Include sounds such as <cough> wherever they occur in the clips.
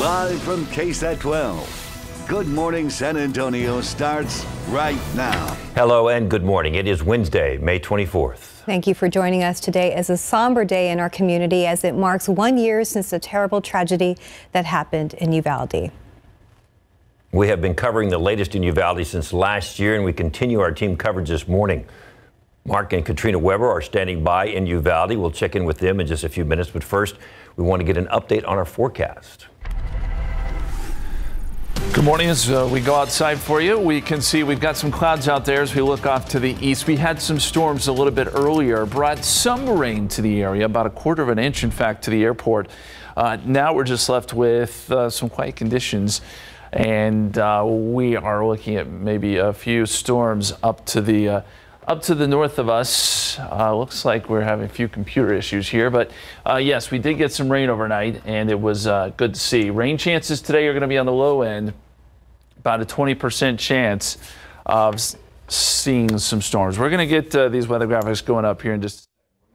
Live from KSAT 12. Good Morning San Antonio starts right now. Hello and good morning. It is Wednesday, May 24th. Thank you for joining us today as a somber day in our community as it marks one year since the terrible tragedy that happened in Uvalde. We have been covering the latest in Uvalde since last year, and we continue our team coverage this morning. Mark and Katrina Weber are standing by in Uvalde. We'll check in with them in just a few minutes, but first, we want to get an update on our forecast. Good morning. As uh, we go outside for you, we can see we've got some clouds out there as we look off to the east. We had some storms a little bit earlier, brought some rain to the area, about a quarter of an inch, in fact, to the airport. Uh, now we're just left with uh, some quiet conditions, and uh, we are looking at maybe a few storms up to the uh, up to the north of us. Uh, looks like we're having a few computer issues here, but uh, yes, we did get some rain overnight, and it was uh, good to see. Rain chances today are going to be on the low end, about a 20% chance of seeing some storms. We're going to get uh, these weather graphics going up here and just.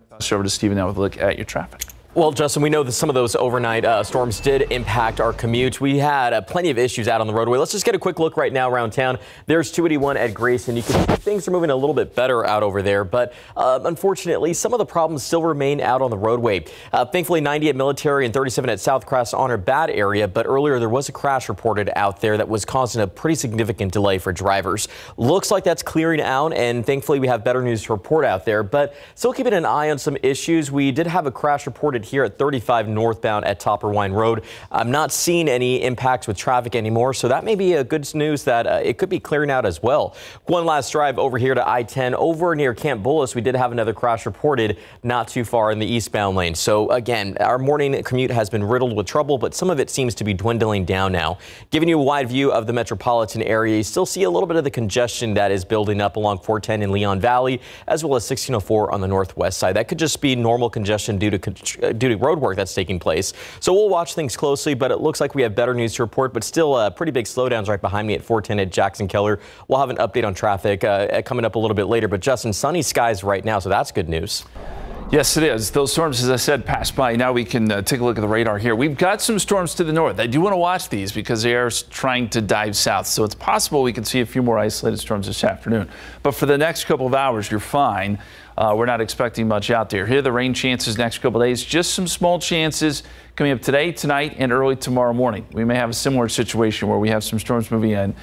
Toss over to Stephen now with a look at your traffic. Well, Justin, we know that some of those overnight uh, storms did impact our commute. We had uh, plenty of issues out on the roadway. Let's just get a quick look right now around town. There's 281 at Grayson. You can see things are moving a little bit better out over there, but uh, unfortunately, some of the problems still remain out on the roadway. Uh, thankfully, 90 at Military and 37 at Southcross aren't a bad area, but earlier there was a crash reported out there that was causing a pretty significant delay for drivers. Looks like that's clearing out, and thankfully we have better news to report out there, but still keeping an eye on some issues. We did have a crash reported here at 35 northbound at Topperwein Road. I'm not seeing any impacts with traffic anymore, so that may be a good news that uh, it could be clearing out as well. One last drive over here to I-10 over near Camp Bullis. We did have another crash reported not too far in the eastbound lane. So again, our morning commute has been riddled with trouble, but some of it seems to be dwindling down now. Giving you a wide view of the metropolitan area, you still see a little bit of the congestion that is building up along 410 in Leon Valley, as well as 1604 on the northwest side. That could just be normal congestion due to uh, due to road work that's taking place. So we'll watch things closely, but it looks like we have better news to report, but still uh, pretty big slowdowns right behind me at 410 at Jackson Keller. We'll have an update on traffic uh, coming up a little bit later, but Justin, sunny skies right now, so that's good news. Yes, it is. Those storms, as I said, passed by. Now we can uh, take a look at the radar here. We've got some storms to the north. I do want to watch these because they are trying to dive south. So it's possible we can see a few more isolated storms this afternoon. But for the next couple of hours, you're fine. Uh, we're not expecting much out there. Here are the rain chances next couple days. Just some small chances coming up today, tonight, and early tomorrow morning. We may have a similar situation where we have some storms moving in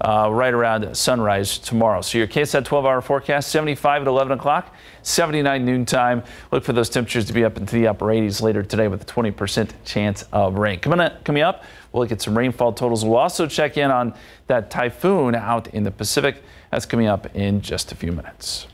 uh, right around sunrise tomorrow. So your KSAT 12-hour forecast, 75 at 11 o'clock, 79 noontime. Look for those temperatures to be up into the upper 80s later today with a 20% chance of rain. Coming up, coming up, we'll look at some rainfall totals. We'll also check in on that typhoon out in the Pacific. That's coming up in just a few minutes.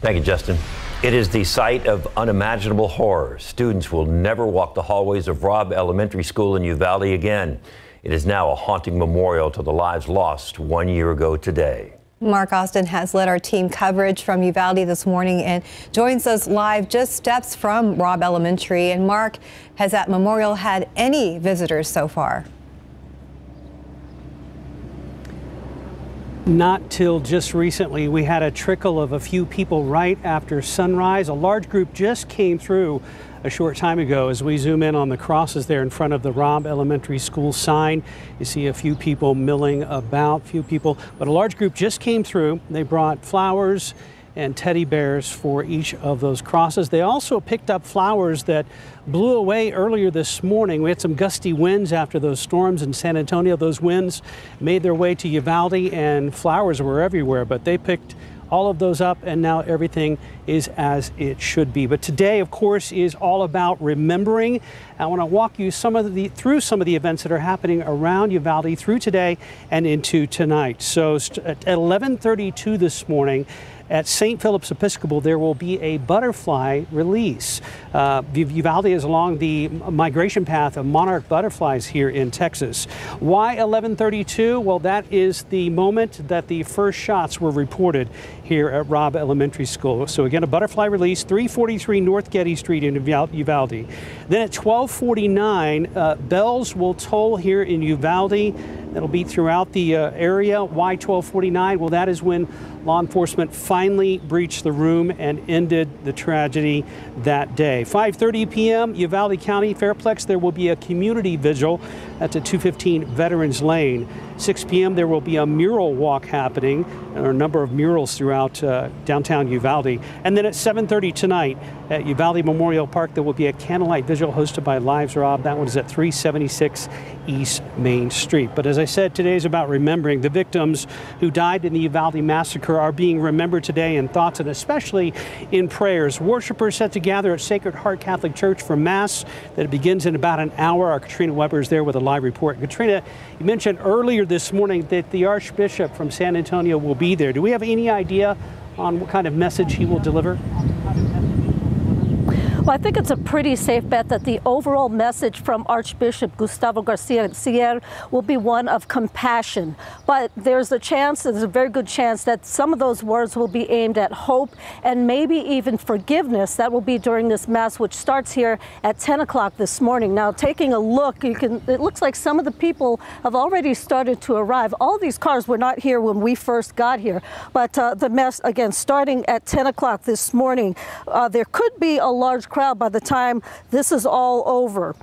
Thank you, Justin. It is the site of unimaginable horror. Students will never walk the hallways of Robb Elementary School in Uvalde again. It is now a haunting memorial to the lives lost one year ago today. Mark Austin has led our team coverage from Uvalde this morning and joins us live just steps from Robb Elementary. And Mark, has that memorial had any visitors so far? Not till just recently. We had a trickle of a few people right after sunrise. A large group just came through a short time ago as we zoom in on the crosses there in front of the Robb Elementary School sign. You see a few people milling about, few people, but a large group just came through. They brought flowers and teddy bears for each of those crosses. They also picked up flowers that blew away earlier this morning. We had some gusty winds after those storms in San Antonio. Those winds made their way to Uvalde and flowers were everywhere, but they picked all of those up and now everything is as it should be. But today, of course, is all about remembering. I want to walk you some of the through some of the events that are happening around Uvalde through today and into tonight. So at 11:32 this morning, at St. Philip's Episcopal, there will be a butterfly release. Uh, Uvalde is along the migration path of monarch butterflies here in Texas. Why 1132? Well, that is the moment that the first shots were reported here at Robb Elementary School. So again, a butterfly release, 343 North Getty Street in Uvalde. Then at 1249, uh, bells will toll here in Uvalde. That'll be throughout the uh, area. Why 1249? Well, that is when law enforcement finally breached the room and ended the tragedy that day. 5:30 p.m. Uvalde County Fairplex. There will be a community vigil. At 215 Veterans Lane. 6 p.m. there will be a mural walk happening. There are a number of murals throughout uh, downtown Uvalde. And then at 7:30 tonight at Uvalde Memorial Park there will be a candlelight vigil hosted by Lives Robbed. That one is at 376 East Main Street. But as I said, today is about remembering the victims who died in the Uvalde massacre are being remembered today in thoughts and especially in prayers. Worshippers set to gather at Sacred Heart Catholic Church for Mass that begins in about an hour. Our Katrina Weber is there with a live report. Katrina, you mentioned earlier this morning that the Archbishop from San Antonio will be there. Do we have any idea on what kind of message he will deliver? Well, I think it's a pretty safe bet that the overall message from Archbishop Gustavo Garcia Siller will be one of compassion. But there's a chance, there's a very good chance that some of those words will be aimed at hope and maybe even forgiveness. That will be during this Mass, which starts here at 10 o'clock this morning. Now, taking a look, you can, it looks like some of the people have already started to arrive. All these cars were not here when we first got here. But uh, the Mass, again, starting at 10 o'clock this morning, uh, there could be a large crowd crowd by the time this is all over.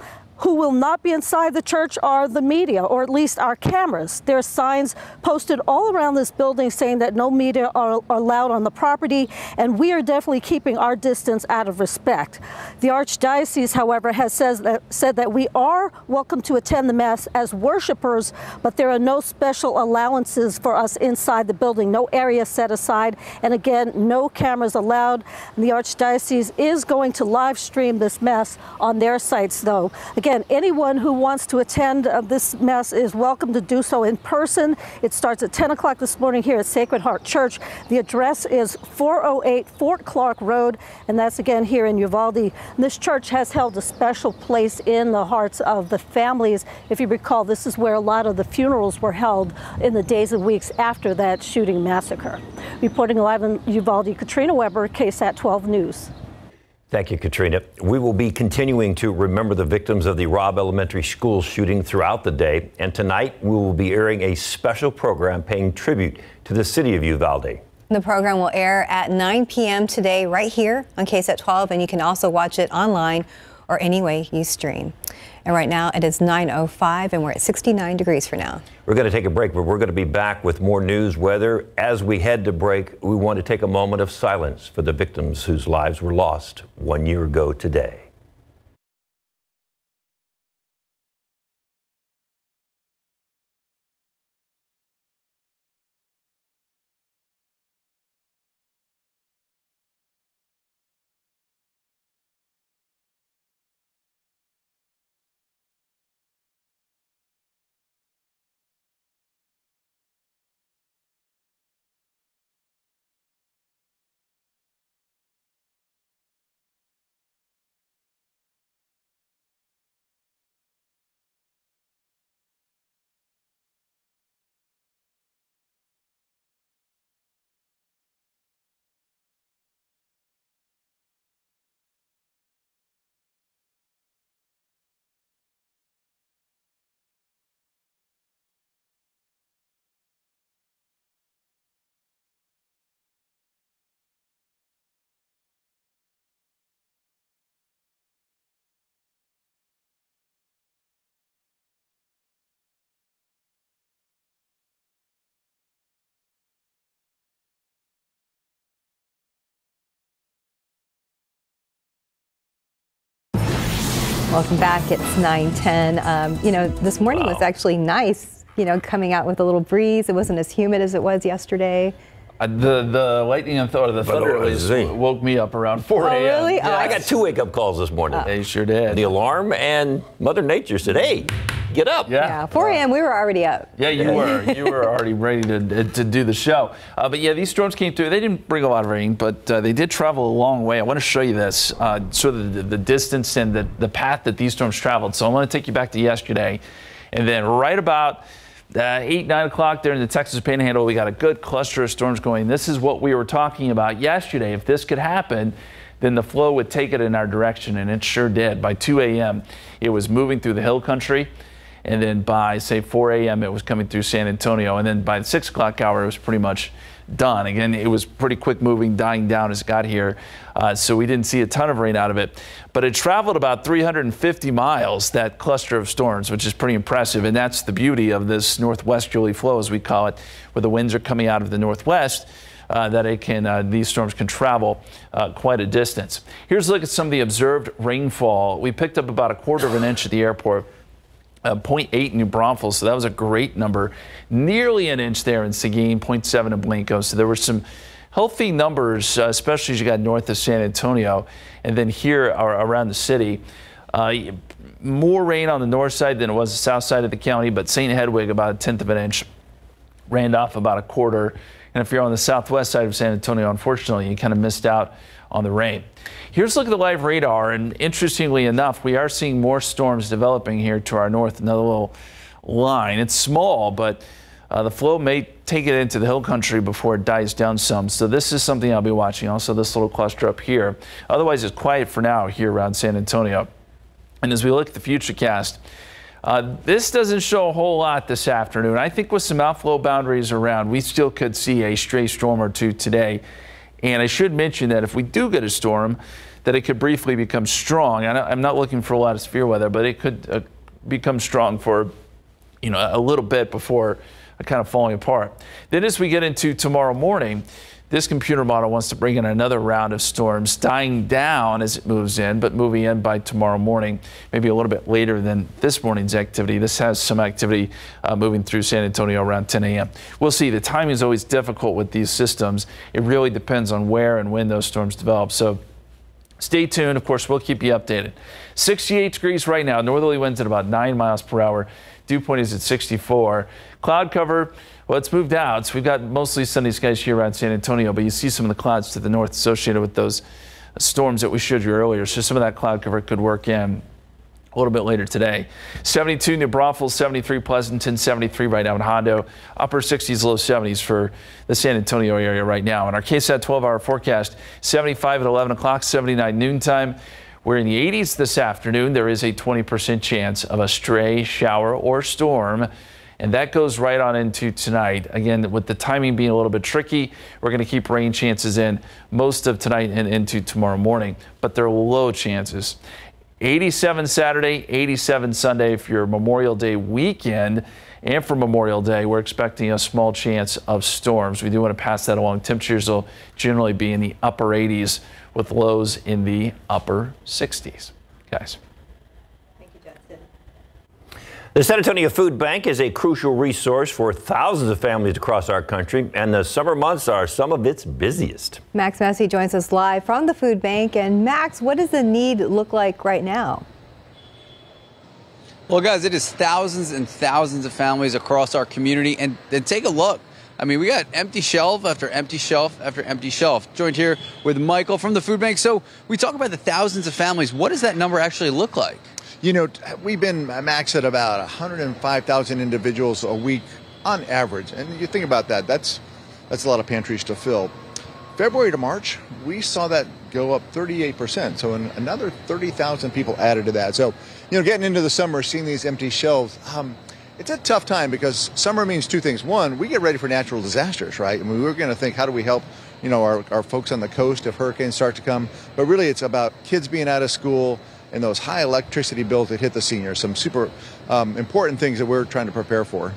Who will not be inside the church are the media, or at least our cameras. There are signs posted all around this building saying that no media are, are allowed on the property, and we are definitely keeping our distance out of respect. The Archdiocese, however, has says that, said that we are welcome to attend the Mass as worshipers, but there are no special allowances for us inside the building, no area set aside, and again, no cameras allowed. And the Archdiocese is going to live stream this Mass on their sites, though. Again, anyone who wants to attend uh, this Mass is welcome to do so in person. It starts at 10 o'clock this morning here at Sacred Heart Church. The address is 408 Fort Clark Road, and that's again here in Uvalde. This church has held a special place in the hearts of the families. If you recall, this is where a lot of the funerals were held in the days and weeks after that shooting massacre. Reporting live in Uvalde, Katrina Weber, KSAT 12 News. Thank you, Katrina. We will be continuing to remember the victims of the Robb Elementary School shooting throughout the day. And tonight, we will be airing a special program paying tribute to the city of Uvalde. The program will air at 9 p.m. today, right here on KSAT 12, and you can also watch it online or any way you stream. And right now it is 9.05 and we're at 69 degrees for now. We're going to take a break, but we're going to be back with more news weather. As we head to break, we want to take a moment of silence for the victims whose lives were lost one year ago today. Welcome back. It's 9:10. Um, you know, this morning wow. was actually nice. You know, coming out with a little breeze. It wasn't as humid as it was yesterday. Uh, the the lightning and thunder, the thunder woke me up around 4 a.m. Oh, really? Yeah, oh, I got two wake up calls this morning. They sure did. The alarm and Mother Nature said, "Hey, get up." Yeah. yeah 4 a.m. We were already up. Yeah, you were. You were already <laughs> ready to, to do the show. Uh, but yeah, these storms came through. They didn't bring a lot of rain, but uh, they did travel a long way. I want to show you this, uh, sort of the, the, distance and the, the path that these storms traveled. So I want to take you back to yesterday. And then right about uh, 8, 9 o'clock there in the Texas Panhandle, we got a good cluster of storms going. This is what we were talking about yesterday. If this could happen, then the flow would take it in our direction, and it sure did. By 2 a.m., it was moving through the hill country and then by say 4 a.m. it was coming through San Antonio, and then by the six o'clock hour it was pretty much done. Again, it was pretty quick moving, dying down as it got here. Uh, so we didn't see a ton of rain out of it. But it traveled about 350 miles, that cluster of storms, which is pretty impressive. And that's the beauty of this northwesterly flow, as we call it, where the winds are coming out of the northwest. Uh, that it can uh, these storms can travel uh, quite a distance. Here's a look at some of the observed rainfall. We picked up about a quarter of an inch at the airport. Uh, 0.8 in New Braunfels, so that was a great number. Nearly an inch there in Seguin, 0.7 in Blanco. So there were some healthy numbers, uh, especially as you got north of San Antonio, and then here around the city. Uh, more rain on the north side than it was the south side of the county, but St. Hedwig about a tenth of an inch, Randolph about a quarter. And if you're on the southwest side of San Antonio, unfortunately, you kind of missed out on the rain. Here's a look at the live radar, and interestingly enough, we are seeing more storms developing here to our north. Another little line. It's small, but uh, the flow may take it into the hill country before it dies down some. So this is something I'll be watching. Also, this little cluster up here. Otherwise, it's quiet for now here around San Antonio. And as we look at the futurecast, uh, this doesn't show a whole lot this afternoon. I think with some outflow boundaries around, we still could see a stray storm or two today. And I should mention that if we do get a storm, that it could briefly become strong. I'm not looking for a lot of severe weather, but it could uh, become strong for, you know, a little bit before kind of falling apart. Then as we get into tomorrow morning, this computer model wants to bring in another round of storms, dying down as it moves in, but moving in by tomorrow morning, maybe a little bit later than this morning's activity. This has some activity uh, moving through San Antonio around 10 a.m. We'll see. The timing is always difficult with these systems. It really depends on where and when those storms develop. So stay tuned. Of course, we'll keep you updated. 68 degrees right now, northerly winds at about 9 miles per hour. Dew point is at 64. Cloud cover, well, it's moved out. So we've got mostly sunny skies here around San Antonio, but you see some of the clouds to the north associated with those storms that we showed you earlier. So some of that cloud cover could work in a little bit later today. 72 New Braunfels, 73 Pleasanton, 73 right now in Hondo. Upper 60s, low 70s for the San Antonio area right now. And our KSAT 12-hour forecast, 75 at 11 o'clock, 79 noontime. We're in the 80s this afternoon. There is a 20% chance of a stray shower or storm. And that goes right on into tonight. Again, with the timing being a little bit tricky, we're going to keep rain chances in most of tonight and into tomorrow morning, but they're low chances. 87 Saturday, 87 Sunday for your Memorial Day weekend. And for Memorial Day, we're expecting a small chance of storms. We do want to pass that along. Temperatures will generally be in the upper 80s with lows in the upper 60s. Guys. The San Antonio Food Bank is a crucial resource for thousands of families across our country, and the summer months are some of its busiest. Max Massey joins us live from the food bank. And Max, what does the need look like right now? Well, guys, it is thousands and thousands of families across our community, and, and take a look. I mean, we got empty shelf after empty shelf after empty shelf. Joined here with Michael from the food bank. So we talk about the thousands of families. What does that number actually look like? You know, we've been maxed at about 105,000 individuals a week on average. And you think about that, that's that's a lot of pantries to fill. February to March, we saw that go up 38%. So another 30,000 people added to that. So, you know, getting into the summer, seeing these empty shelves, um, it's a tough time because summer means two things. One, we get ready for natural disasters, right? I mean, we're going to think, how do we help, you know, our, our folks on the coast if hurricanes start to come? But really, it's about kids being out of school and those high electricity bills that hit the seniors. Some super um, important things that we're trying to prepare for.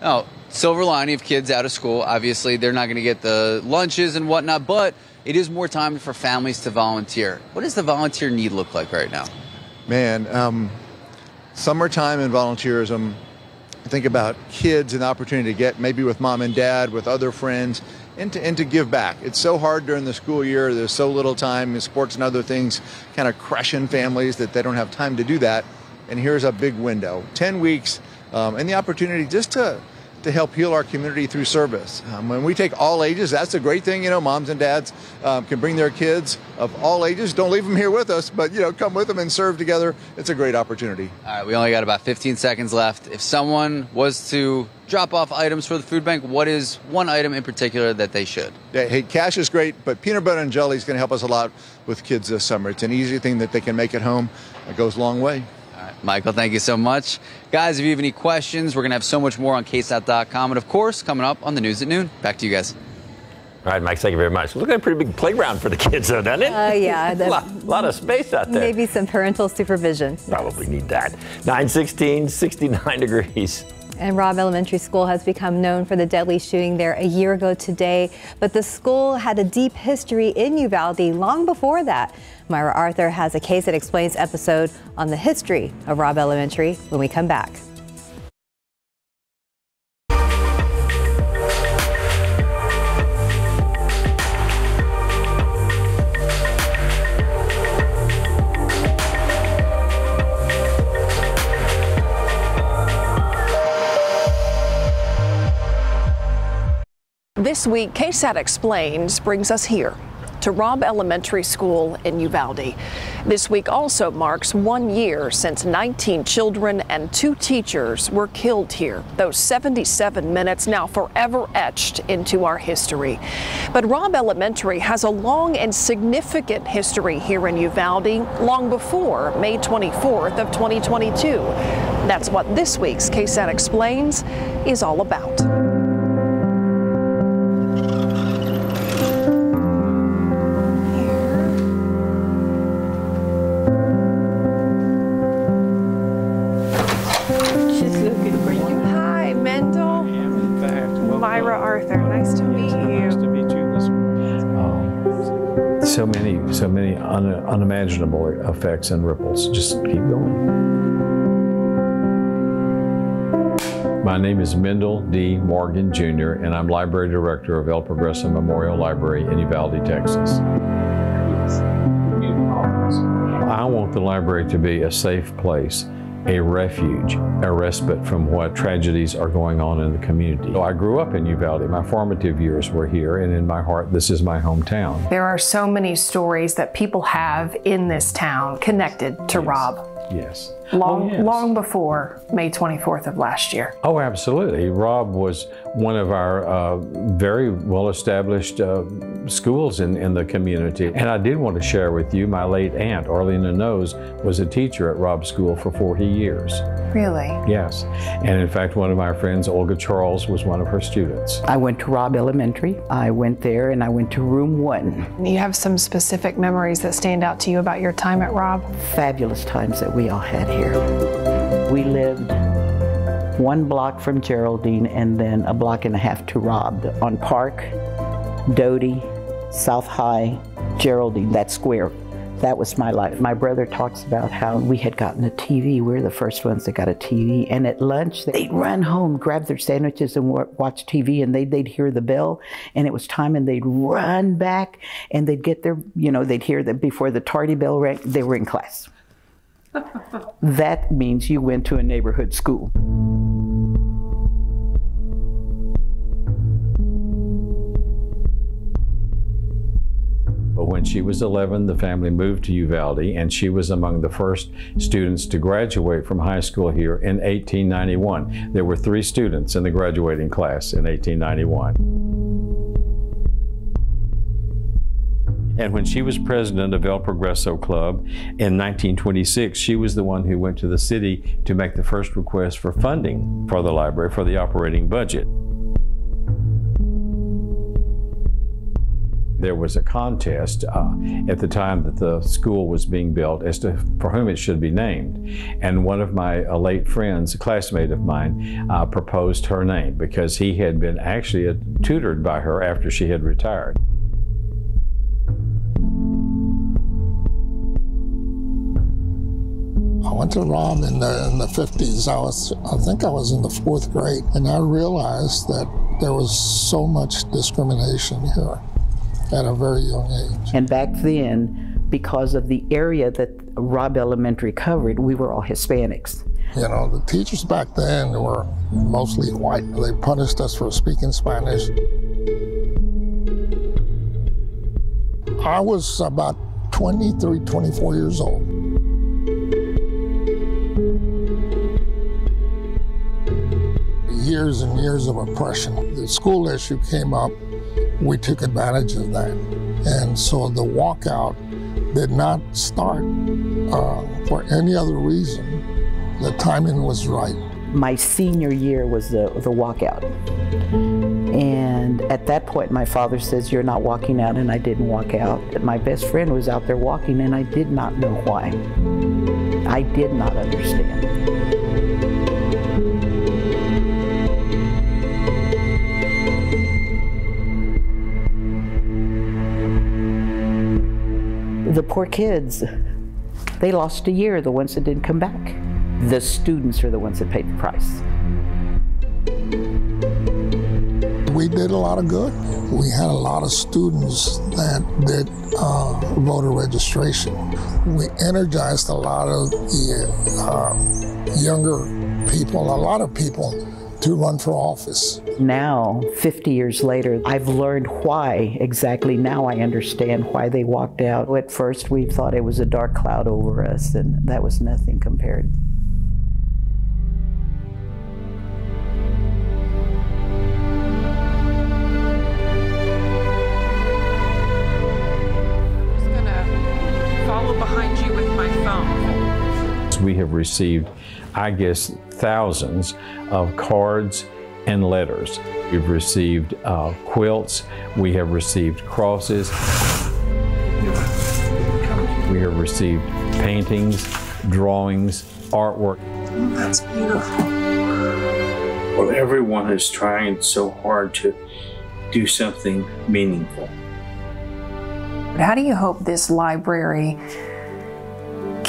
Now, silver lining of kids out of school, obviously, they're not going to get the lunches and whatnot, but it is more time for families to volunteer. What does the volunteer need look like right now? Man, um, summertime and volunteerism think about kids and the opportunity to get maybe with mom and dad, with other friends, and to, and to give back. It's so hard during the school year. There's so little time. Sports and other things kind of crushing families that they don't have time to do that. And here's a big window 10 weeks um, and the opportunity just to to help heal our community through service. Um, when we take all ages, that's a great thing. You know, moms and dads um, can bring their kids of all ages. Don't leave them here with us, but you know, come with them and serve together. It's a great opportunity. All right, we only got about 15 seconds left. If someone was to drop off items for the food bank, what is one item in particular that they should? Yeah, hey, cash is great, but peanut butter and jelly is going to help us a lot with kids this summer. It's an easy thing that they can make at home. It goes a long way. Michael, thank you so much. Guys, if you have any questions, we're going to have so much more on ksat.com. And of course, coming up on the news at noon. Back to you guys. All right, Mike, thank you very much. Look at a pretty big playground for the kids, though, doesn't it? Uh, yeah. <laughs> a lot, lot, of space out there. Maybe some parental supervision. Probably need that. 916, 69 <laughs> degrees. And Robb Elementary School has become known for the deadly shooting there a year ago today. But the school had a deep history in Uvalde long before that. Myra Arthur has a KSAT Explains episode on the history of Robb Elementary when we come back. This week, KSAT Explains brings us here to Robb Elementary School in Uvalde. This week also marks one year since 19 children and two teachers were killed here. Those 77 minutes now forever etched into our history. But Robb Elementary has a long and significant history here in Uvalde long before May 24th of 2022. That's what this week's KSAT Explains is all about. So many, so many un, unimaginable effects and ripples. Just keep going. My name is Mendel D. Morgan Jr., and I'm Library Director of El Progreso Memorial Library in Uvalde, Texas. I want the library to be a safe place a refuge, a respite from what tragedies are going on in the community. So I grew up in Uvalde. My formative years were here, and in my heart, this is my hometown. There are so many stories that people have in this town connected to yes. Robb. Yes. Long, oh, yes. long before May 24th of last year. Oh, absolutely. Robb was one of our uh, very well established uh, schools in, in the community. And I did want to share with you my late aunt, Arlena Nose, was a teacher at Robb School for 40 years. Really? Yes. And in fact, one of my friends, Olga Charles, was one of her students. I went to Robb Elementary. I went there and I went to room one. You have some specific memories that stand out to you about your time at Robb? Fabulous times that we all had here. We lived one block from Geraldine and then a block and a half to Robb on Park, Doty, South High, Geraldine, that square. That was my life. My brother talks about how we had gotten a TV. We were the first ones that got a TV. And at lunch, they'd run home, grab their sandwiches and watch TV, and they'd, they'd hear the bell, and it was time, and they'd run back, and they'd get their, you know, they'd hear that before the tardy bell rang, they were in class that means you went to a neighborhood school. But when she was 11, the family moved to Uvalde, and she was among the first students to graduate from high school here in 1891. There were three students in the graduating class in 1891. And when she was president of El Progreso Club in 1926, she was the one who went to the city to make the first request for funding for the library for the operating budget. There was a contest uh, at the time that the school was being built as to for whom it should be named. And one of my uh, late friends, a classmate of mine, uh, proposed her name because he had been actually tutored by her after she had retired. I went to Robb in the, in the 50s. I was, I think I was in the fourth grade, and I realized that there was so much discrimination here at a very young age. And back then, because of the area that Robb Elementary covered, we were all Hispanics. You know, the teachers back then were mostly white. They punished us for speaking Spanish. I was about 23, 24 years old. Years and years of oppression. The school issue came up, we took advantage of that. And so the walkout did not start uh, for any other reason. The timing was right. My senior year was the, the walkout. And at that point, my father says, You're not walking out, and I didn't walk out. My best friend was out there walking, and I did not know why. I did not understand. Poor kids, they lost a year, the ones that didn't come back. The students are the ones that paid the price. We did a lot of good. We had a lot of students that did uh, voter registration. We energized a lot of the uh, younger people, a lot of people to run for office. Now, 50 years later, I've learned why exactly. Now I understand why they walked out. At first, we thought it was a dark cloud over us, and that was nothing compared. I'm just going to follow behind you with my phone. We have received, I guess, thousands of cards and letters. We've received uh, quilts, we have received crosses, we have received paintings, drawings, artwork. That's beautiful. Well, everyone is trying so hard to do something meaningful. How do you hope this library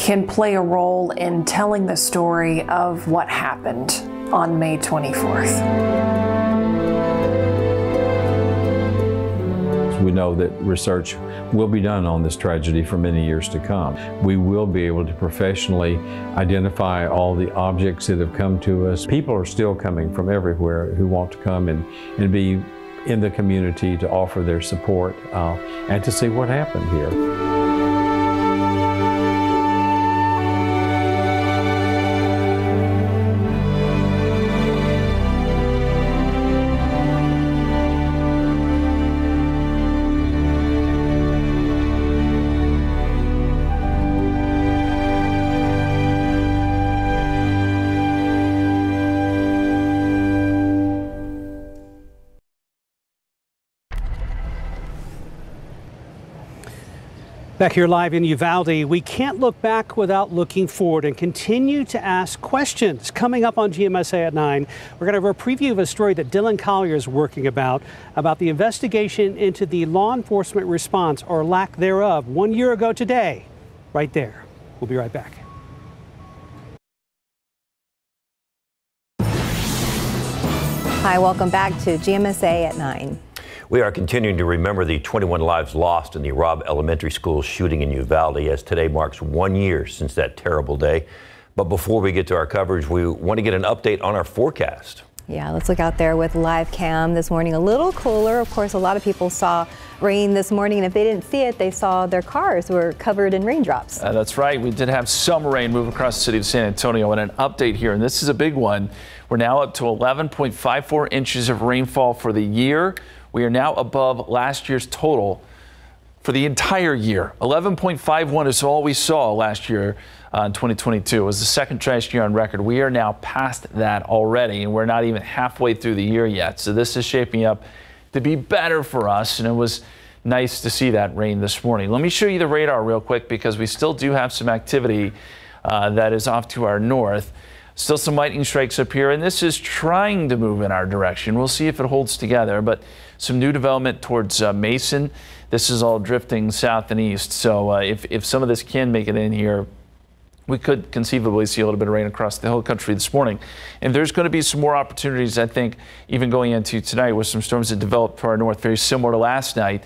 can play a role in telling the story of what happened on May 24th. We know that research will be done on this tragedy for many years to come. We will be able to professionally identify all the objects that have come to us. People are still coming from everywhere who want to come and, and be in the community to offer their support uh, and to see what happened here. Back here live in Uvalde, we can't look back without looking forward and continue to ask questions. Coming up on GMSA at 9, we're going to have a preview of a story that Dylan Collier is working about, about the investigation into the law enforcement response or lack thereof one year ago today, right there. We'll be right back. Hi, welcome back to GMSA at 9. We are continuing to remember the 21 lives lost in the Robb Elementary School shooting in Uvalde as today marks one year since that terrible day. But before we get to our coverage, we want to get an update on our forecast. Yeah, let's look out there with live cam this morning. A little cooler. Of course, a lot of people saw rain this morning, and if they didn't see it, they saw their cars were covered in raindrops. Uh, that's right. We did have some rain move across the city of San Antonio, and an update here, and this is a big one. We're now up to 11.54 inches of rainfall for the year. We are now above last year's total for the entire year. 11.51 is all we saw last year uh, in 2022. It was the second trash year on record. We are now past that already, and we're not even halfway through the year yet. So this is shaping up to be better for us, and it was nice to see that rain this morning. Let me show you the radar real quick because we still do have some activity uh, that is off to our north. Still some lightning strikes up here, and this is trying to move in our direction. We'll see if it holds together, but some new development towards uh, Mason. This is all drifting south and east. So uh, if, if some of this can make it in here, we could conceivably see a little bit of rain across the whole country this morning. And there's going to be some more opportunities, I think, even going into tonight with some storms that developed to our north, very similar to last night.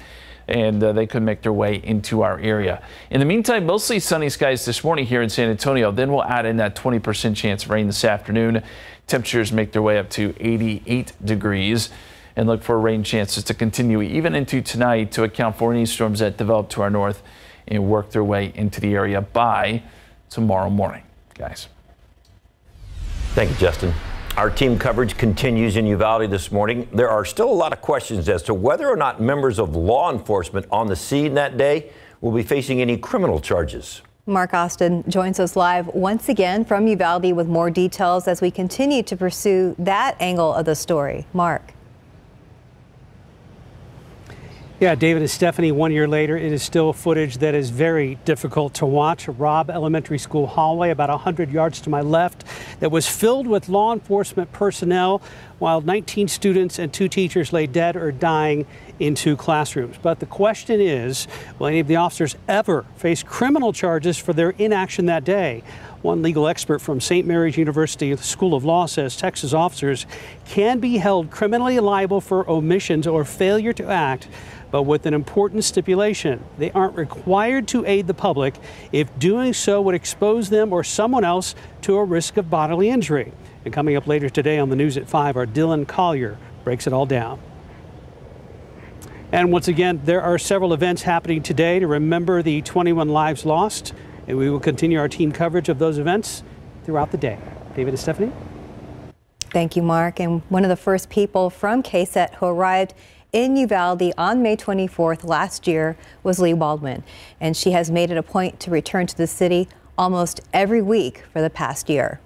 And uh, they could make their way into our area. In the meantime, mostly sunny skies this morning here in San Antonio. Then we'll add in that 20% chance of rain this afternoon. Temperatures make their way up to 88 degrees and look for rain chances to continue even into tonight to account for any storms that develop to our north and work their way into the area by tomorrow morning, guys. Thank you, Justin. Our team coverage continues in Uvalde this morning. There are still a lot of questions as to whether or not members of law enforcement on the scene that day will be facing any criminal charges. Mark Austin joins us live once again from Uvalde with more details as we continue to pursue that angle of the story. Mark. Yeah, David and Stephanie, one year later, it is still footage that is very difficult to watch. Robb Elementary School hallway, about 100 yards to my left, that was filled with law enforcement personnel while 19 students and two teachers lay dead or dying in two classrooms. But the question is will any of the officers ever face criminal charges for their inaction that day? One legal expert from St. Mary's University School of Law says Texas officers can be held criminally liable for omissions or failure to act but with an important stipulation. They aren't required to aid the public if doing so would expose them or someone else to a risk of bodily injury. And coming up later today on the news at 5, our Dylan Collier breaks it all down. And once again, there are several events happening today to remember the 21 lives lost, and we will continue our team coverage of those events throughout the day. David and Stephanie? Thank you, Mark. And one of the first people from KSAT who arrived in Uvalde on May 24th last year was Lee Baldwin, and she has made it a point to return to the city almost every week for the past year.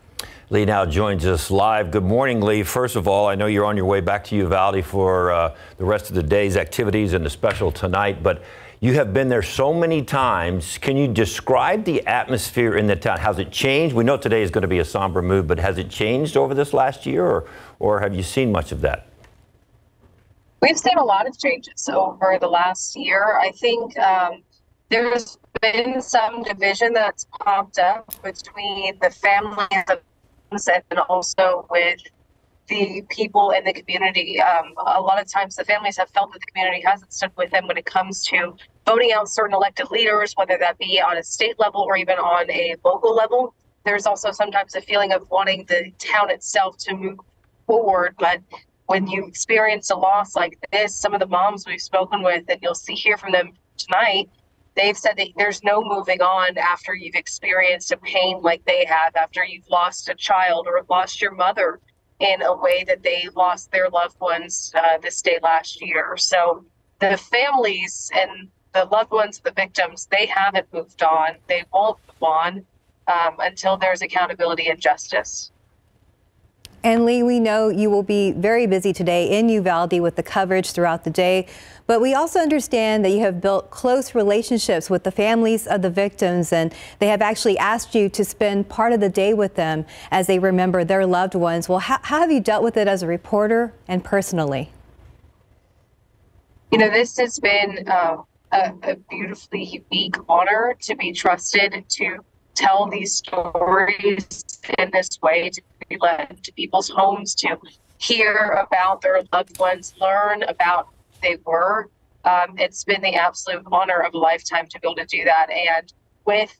Lee now joins us live. Good morning, Lee. First of all, I know you're on your way back to Uvalde for uh, the rest of the day's activities and the special tonight, but you have been there so many times. Can you describe the atmosphere in the town? Has it changed? We know today is going to be a somber mood, but has it changed over this last year, or, or have you seen much of that? We've seen a lot of changes over the last year. I think um, there's been some division that's popped up between the families and also with the people in the community. Um, a lot of times, the families have felt that the community hasn't stood with them when it comes to voting out certain elected leaders, whether that be on a state level or even on a local level. There's also sometimes a feeling of wanting the town itself to move forward, but when you experience a loss like this, some of the moms we've spoken with, and you'll see hear from them tonight, they've said that there's no moving on after you've experienced a pain like they have, after you've lost a child or lost your mother in a way that they lost their loved ones uh, this day last year. So the families and the loved ones the victims, they haven't moved on. They won't move on um, until there's accountability and justice. And Lee, we know you will be very busy today in Uvalde with the coverage throughout the day, but we also understand that you have built close relationships with the families of the victims, and they have actually asked you to spend part of the day with them as they remember their loved ones. Well, how, how have you dealt with it as a reporter and personally? You know, this has been uh, a, a beautifully unique honor to be trusted to tell these stories in this way, to to people's homes, to hear about their loved ones, learn about they were. Um, it's been the absolute honor of a lifetime to be able to do that. And with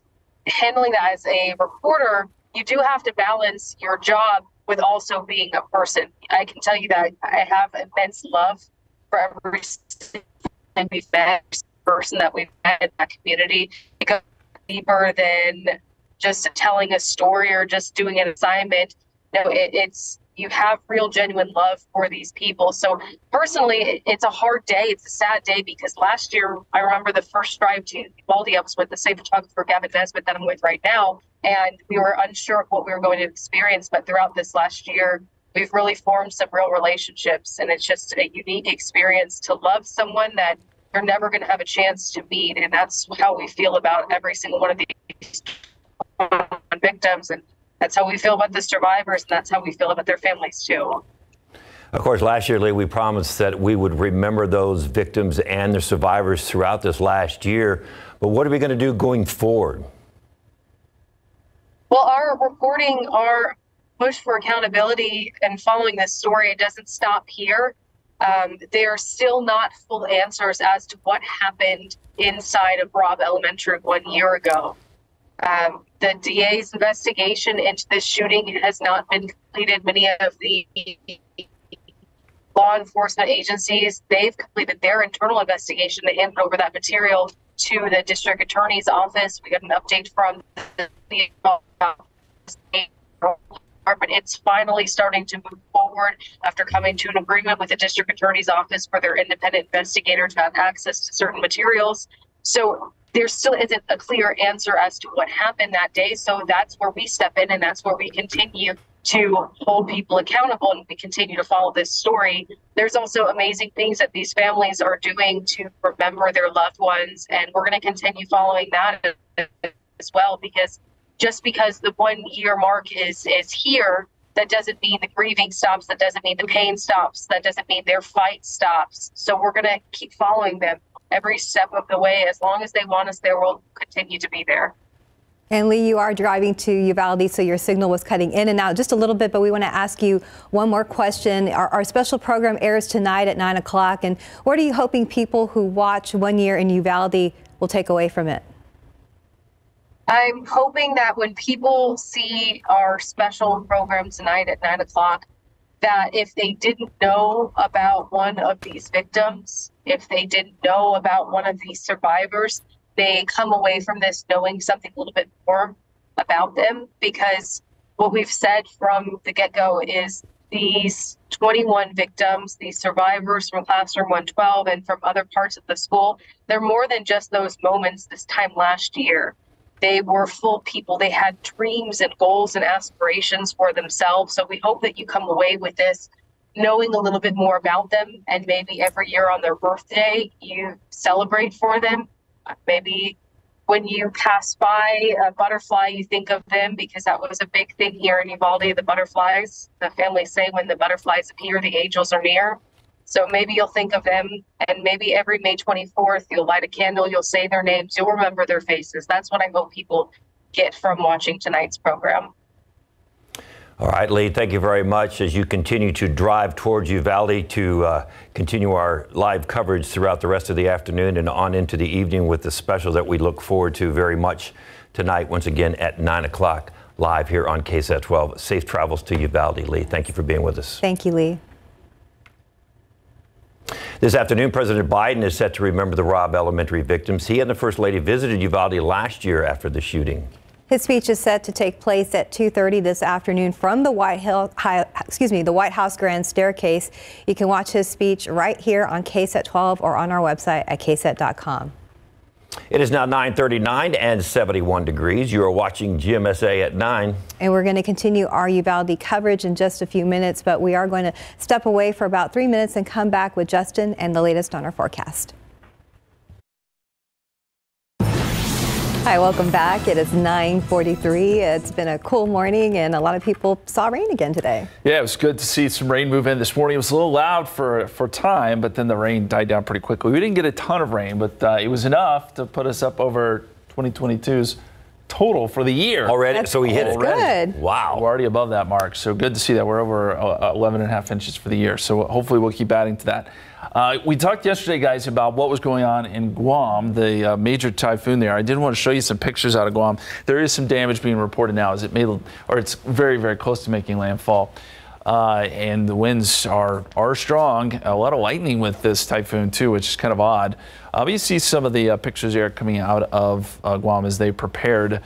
handling that as a reporter, you do have to balance your job with also being a person. I can tell you that I have immense love for every and we've met person that we've met in that community because deeper than just telling a story or just doing an assignment. No, it, it's you have real genuine love for these people. So personally, it's a hard day. It's a sad day because last year I remember the first drive to Uvalde. I was with the same photographer Gavin Nesbitt that I'm with right now, and we were unsure of what we were going to experience. But throughout this last year, we've really formed some real relationships, and it's just a unique experience to love someone that you're never going to have a chance to meet, and that's how we feel about every single one of these victims and that's how we feel about the survivors and that's how we feel about their families too of course, last year, Lee, we promised that we would remember those victims and their survivors throughout this last year. But what are we going to do going forward? Well, our reporting, our push for accountability and following this story, it doesn't stop here. Um, there are still not full answers as to what happened inside of Robb Elementary one year ago. Um, the DA's investigation into this shooting has not been completed. Many of the law enforcement agencies, they've completed their internal investigation. They handed over that material to the district attorney's office. We got an update from the but it's finally starting to move forward after coming to an agreement with the district attorney's office for their independent investigator to have access to certain materials. So there still isn't a clear answer as to what happened that day. So that's where we step in and that's where we continue to hold people accountable and we continue to follow this story. There's also amazing things that these families are doing to remember their loved ones, and we're going to continue following that as well because just because the one year mark is is here that doesn't mean the grieving stops that doesn't mean the pain stops that doesn't mean their fight stops so we're going to keep following them every step of the way as long as they want us there we'll continue to be there and Lee, you are driving to Uvalde, so your signal was cutting in and out just a little bit, but we want to ask you one more question. Our, our, special program airs tonight at 9 o'clock, and what are you hoping people who watch One Year in Uvalde will take away from it? I'm hoping that when people see our special program tonight at 9 o'clock, that if they didn't know about one of these victims, if they didn't know about one of these survivors, they come away from this knowing something a little bit more about them because what we've said from the get-go is these 21 victims, these survivors from Classroom 112 and from other parts of the school, they're more than just those moments this time last year. They were full people. They had dreams and goals and aspirations for themselves. So we hope that you come away with this knowing a little bit more about them and maybe every year on their birthday you celebrate for them Maybe when you pass by a butterfly, you think of them because that was a big thing here in Uvalde, the butterflies. The families say when the butterflies appear, the angels are near. So maybe you'll think of them, and maybe every May 24th, you'll light a candle, you'll say their names, you'll remember their faces. That's what I hope people get from watching tonight's program. All right, Lee, thank you very much as you continue to drive towards Uvalde to uh, continue our live coverage throughout the rest of the afternoon and on into the evening with the special that we look forward to very much tonight, once again at 9 o'clock live here on KSAT 12. Safe travels to Uvalde, Lee. Thank you for being with us. Thank you, Lee. This afternoon, President Biden is set to remember the Robb Elementary victims. He and the First Lady visited Uvalde last year after the shooting. His speech is set to take place at 2:30 this afternoon from the White House, excuse me, the White House Grand Staircase. You can watch his speech right here on KSAT 12 or on our website at ksat.com. It is now 9:39 and 71 degrees. You are watching GMSA at 9. And we're going to continue our Uvalde coverage in just a few minutes, but we are going to step away for about 3 minutes and come back with Justin and the latest on our forecast. Hi, welcome back. It is 9:43. It's been a cool morning, and a lot of people saw rain again today. Yeah, it was good to see some rain move in this morning. It was a little loud for for time, but then the rain died down pretty quickly. We didn't get a ton of rain, but uh, it was enough to put us up over 2022's total for the year. Already? That's so we hit already. it. Good. Wow. We're already above that mark. So good to see that. We're over uh, 11 and a half inches for the year. So hopefully we'll keep adding to that. Uh, we talked yesterday, guys, about what was going on in Guam, the uh, major typhoon there. I did want to show you some pictures out of Guam. There is some damage being reported now as it made, or it's very, very close to making landfall. Uh, and the winds are are strong. A lot of lightning with this typhoon too, which is kind of odd. Uh, but you see some of the uh, pictures here coming out of uh, Guam as they prepared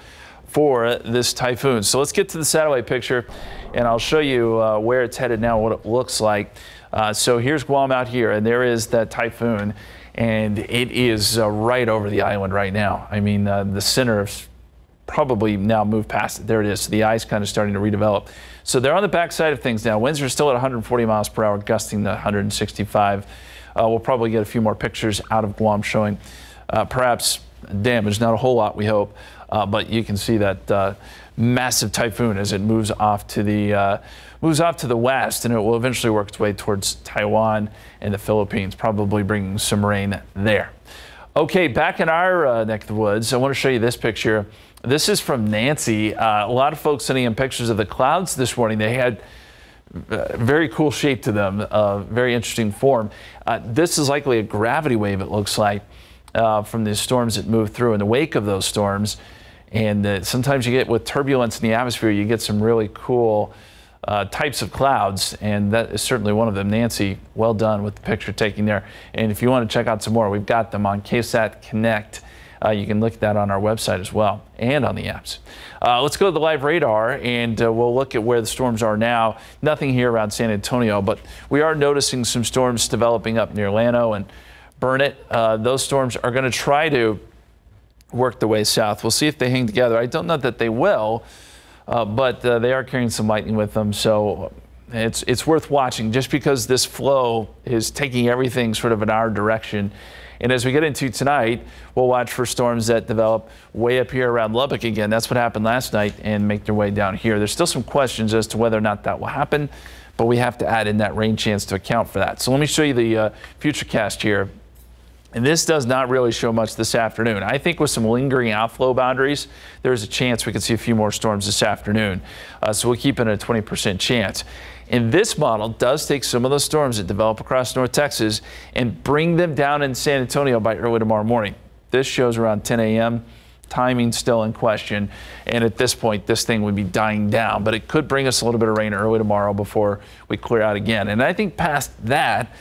for this typhoon. So let's get to the satellite picture, and I'll show you uh, where it's headed now, what it looks like. Uh, so here's Guam out here, and there is that typhoon, and it is uh, right over the island right now. I mean, the center of probably now moved past it. There it is. So the ice kind of starting to redevelop. So they're on the backside of things now. Winds are still at 140 miles per hour, gusting to 165. Uh, we'll probably get a few more pictures out of Guam showing uh, perhaps damage, not a whole lot, we hope. Uh, but you can see that uh, massive typhoon as it moves off to the uh, moves off to the west, and it will eventually work its way towards Taiwan and the Philippines, probably bringing some rain there. Okay, back in our uh, neck of the woods, I want to show you this picture. This is from Nancy. Uh, a lot of folks sending in pictures of the clouds this morning. They had uh, very cool shape to them, uh, very interesting form. Uh, this is likely a gravity wave, it looks like, uh, from the storms that move through. In the wake of those storms, and sometimes you get with turbulence in the atmosphere, you get some really cool types of clouds, and that is certainly one of them. Nancy, well done with the picture taking there. And if you want to check out some more, we've got them on KSAT Connect. Uh, you can look at that on our website as well and on the apps. Uh, let's go to the live radar and uh, we'll look at where the storms are now. Nothing here around San Antonio, but we are noticing some storms developing up near Llano and Burnet. Uh, those storms are going to try to work their way south. We'll see if they hang together. I don't know that they will, uh, but uh, they are carrying some lightning with them. So it's it's worth watching just because this flow is taking everything sort of in our direction. And as we get into tonight, we'll watch for storms that develop way up here around Lubbock again. That's what happened last night and make their way down here. There's still some questions as to whether or not that will happen, but we have to add in that rain chance to account for that. So let me show you the uh, future cast here. And this does not really show much this afternoon. I think with some lingering outflow boundaries, there's a chance we could see a few more storms this afternoon. Uh, so we'll keep it at a 20% chance. And this model does take some of those storms that develop across North Texas and bring them down in San Antonio by early tomorrow morning. This shows around 10 a.m. Timing still in question. And at this point, this thing would be dying down, but it could bring us a little bit of rain early tomorrow before we clear out again. And I think past that,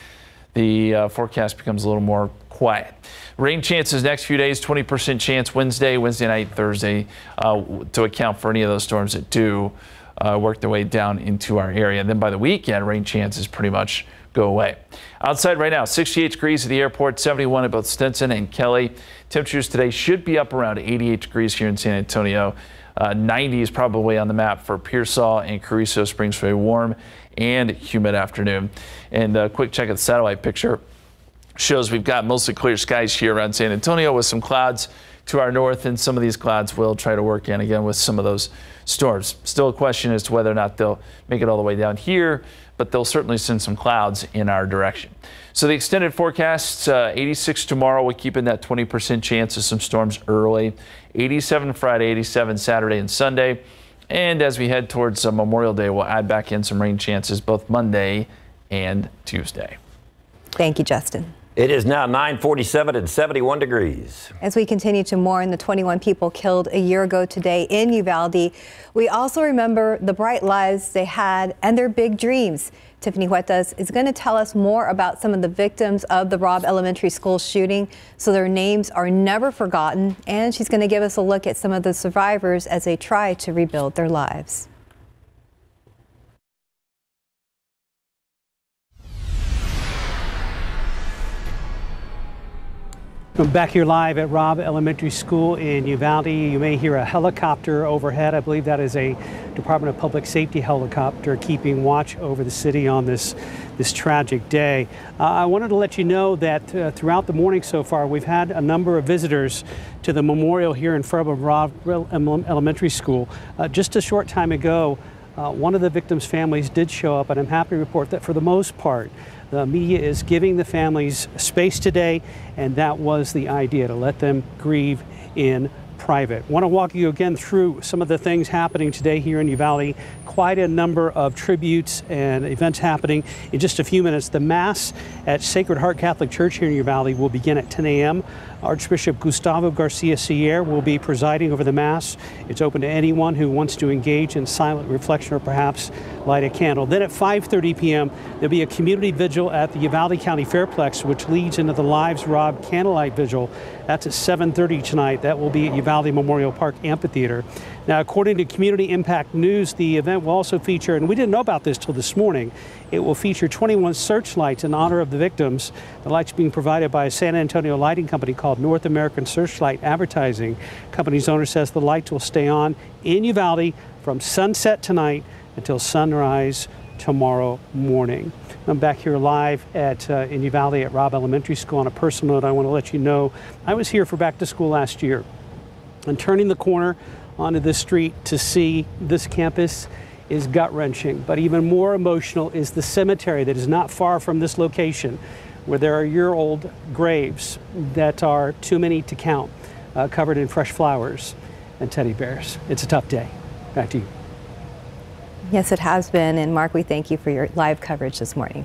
the uh, forecast becomes a little more quiet. Rain chances next few days 20% chance Wednesday, Wednesday night, Thursday uh, to account for any of those storms that do uh, work their way down into our area. And then by the weekend, rain chances pretty much go away. Outside right now, 68 degrees at the airport, 71 at both Stinson and Kelly. Temperatures today should be up around 88 degrees here in San Antonio. Uh, 90 is probably on the map for Pearsall and Carrizo Springs for a warm and humid afternoon. And a quick check of the satellite picture shows we've got mostly clear skies here around San Antonio with some clouds to our north, and some of these clouds will try to work in again with some of those storms. Still a question as to whether or not they'll make it all the way down here, but they'll certainly send some clouds in our direction. So the extended forecasts, uh, 86 tomorrow, we're keeping that 20% chance of some storms early. 87 Friday, 87 Saturday and Sunday. And as we head towards uh, Memorial Day, we'll add back in some rain chances both Monday and Tuesday. Thank you, Justin. It is now 947 and 71 degrees. As we continue to mourn the 21 people killed a year ago today in Uvalde, we also remember the bright lives they had and their big dreams. Tiffany Huertas is going to tell us more about some of the victims of the Robb Elementary School shooting so their names are never forgotten. And she's going to give us a look at some of the survivors as they try to rebuild their lives. I'm back here live at Robb Elementary School in Uvalde. You may hear a helicopter overhead. I believe that is a Department of Public Safety helicopter keeping watch over the city on this, this tragic day. Uh, I wanted to let you know that uh, throughout the morning so far, we've had a number of visitors to the memorial here in front of Robb Elementary School. Uh, just a short time ago, uh, one of the victims' families did show up, and I'm happy to report that for the most part, the media is giving the families space today, and that was the idea to let them grieve in private. Want to walk you again through some of the things happening today here in Uvalde. Quite a number of tributes and events happening in just a few minutes. The Mass at Sacred Heart Catholic Church here in Uvalde will begin at 10 a.m. Archbishop Gustavo Garcia Siller will be presiding over the Mass. It's open to anyone who wants to engage in silent reflection or perhaps light a candle. Then at 5.30 p.m., there'll be a community vigil at the Uvalde County Fairplex, which leads into the Lives Robbed Candlelight Vigil. That's at 7.30 tonight. That will be at Uvalde Memorial Park Amphitheater. Now, according to Community Impact News, the event will also feature, and we didn't know about this till this morning, it will feature 21 searchlights in honor of the victims. The lights being provided by a San Antonio lighting company called North American Searchlight Advertising. Company's owner says the lights will stay on in Uvalde from sunset tonight until sunrise tomorrow morning. I'm back here live at uh, in Uvalde at Robb Elementary School. On a personal note, I want to let you know I was here for back to school last year. And turning the corner onto the street to see this campus is gut wrenching. But even more emotional is the cemetery that is not far from this location, where there are year old graves that are too many to count, uh, covered in fresh flowers and teddy bears. It's a tough day. Back to you. Yes, it has been. And Mark, we thank you for your live coverage this morning.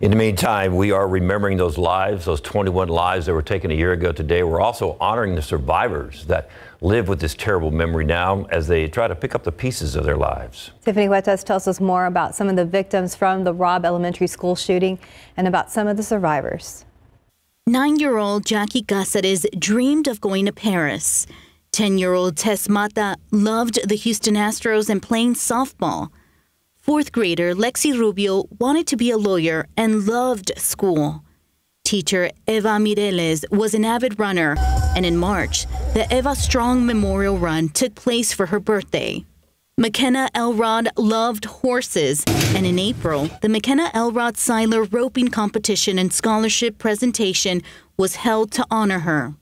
In the meantime, we are remembering those lives, those 21 lives that were taken a year ago today. We're also honoring the survivors that live with this terrible memory now as they try to pick up the pieces of their lives. Tiffany Huertas tells us more about some of the victims from the Robb Elementary School shooting and about some of the survivors. Nine year old Jackie Cazares dreamed of going to Paris. 10 year old Tess Mata loved the Houston Astros and playing softball. Fourth grader Lexi Rubio wanted to be a lawyer and loved school. teacher Eva Mireles was an avid runner, and in March, the Eva Strong Memorial Run took place for her birthday. Makenna Elrod loved horses, and in April, the Makenna Elrod Seiler roping competition and scholarship presentation was held to honor her.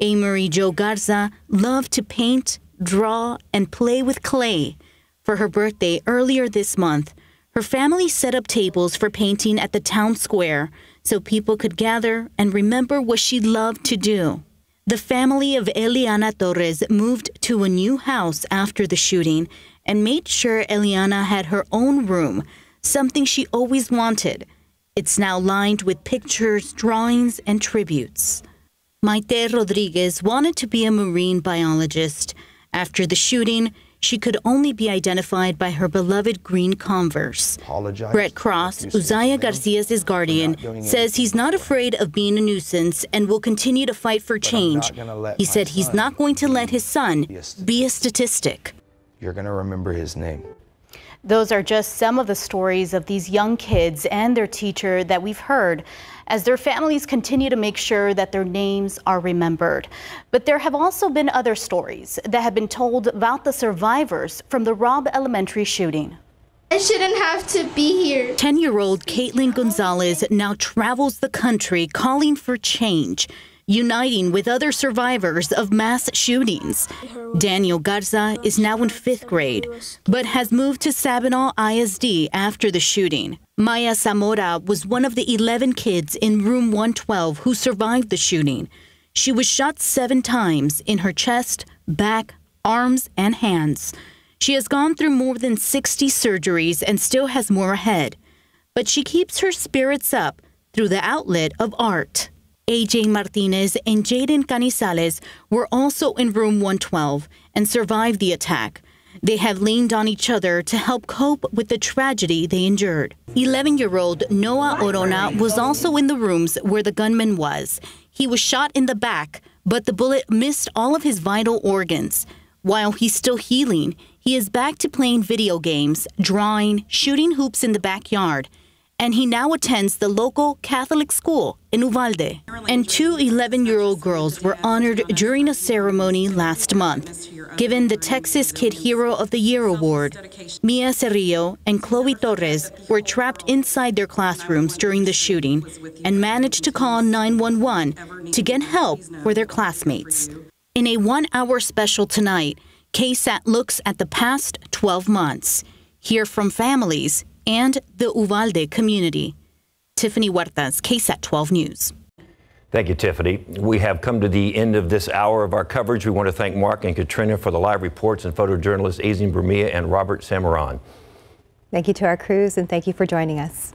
Amerie Jo Garza loved to paint, draw, and play with clay. For her birthday earlier this month, her family set up tables for painting at the town square so people could gather and remember what she loved to do. The family of Eliahna Torres moved to a new house after the shooting and made sure Eliahna had her own room, something she always wanted. It's now lined with pictures, drawings, and tributes. Maite Rodriguez wanted to be a marine biologist. After the shooting, she could only be identified by her beloved green Converse. Apologize. Brett Cross, Uzziah Garcia's guardian, says he's not afraid of being a nuisance and will continue to fight for change. He said he's not going to let his son be a statistic. You're going to remember his name. Those are just some of the stories of these young kids and their teacher that we've heard as their families continue to make sure that their names are remembered. But there have also been other stories that have been told about the survivors from the Robb Elementary shooting. I shouldn't have to be here. 10 year old Caitlyne Gonzales now travels the country calling for change, uniting with other survivors of mass shootings. Daniel Garza is now in fifth grade, but has moved to Sabinal ISD after the shooting. Mayah Zamora was one of the 11 kids in room 112 who survived the shooting. She was shot seven times in her chest, back, arms, and hands. She has gone through more than 60 surgeries and still has more ahead. But she keeps her spirits up through the outlet of art. AJ Martinez and Jaden Canizales were also in room 112 and survived the attack. They have leaned on each other to help cope with the tragedy they endured. 11 year old Noah Orona was also in the rooms where the gunman was. He was shot in the back, but the bullet missed all of his vital organs. While he's still healing, he is back to playing video games, drawing, shooting hoops in the backyard and he now attends the local Catholic school in Uvalde. And two 11 year old girls were honored during a ceremony last month, given the Texas Kid Hero of the Year award. Mia Cerrillo and Chloe Torres were trapped inside their classrooms during the shooting and managed to call 911 to get help for their classmates. In a one hour special tonight, KSAT looks at the past 12 months. Hear from families and the Uvalde community. Tiffany Huertas, KSAT 12 News. Thank you, Tiffany. We have come to the end of this hour of our coverage. We want to thank Mark and Katrina for the live reports and photojournalists Azine Bermia and Robert Samaran. Thank you to our crews and thank you for joining us.